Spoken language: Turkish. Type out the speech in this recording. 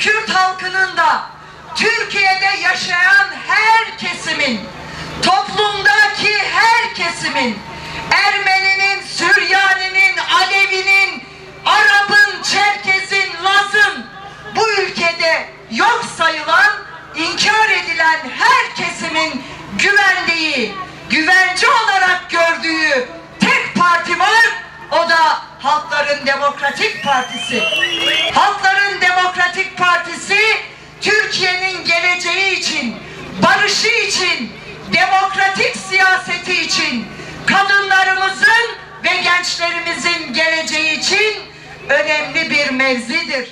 Kürt halkının da Türkiye'de yaşayan her kesimin, toplumdaki her kesimin, Ermeninin, Süryaninin, Alevinin, Arap'ın, Çerkez'in, Laz'ın bu ülkede yok sayılan, inkar edilen her kesimin güvendiği, güvence olarak gördüğü tek parti var, o da Halkların Demokratik Partisi. Halkların bir mevzidir.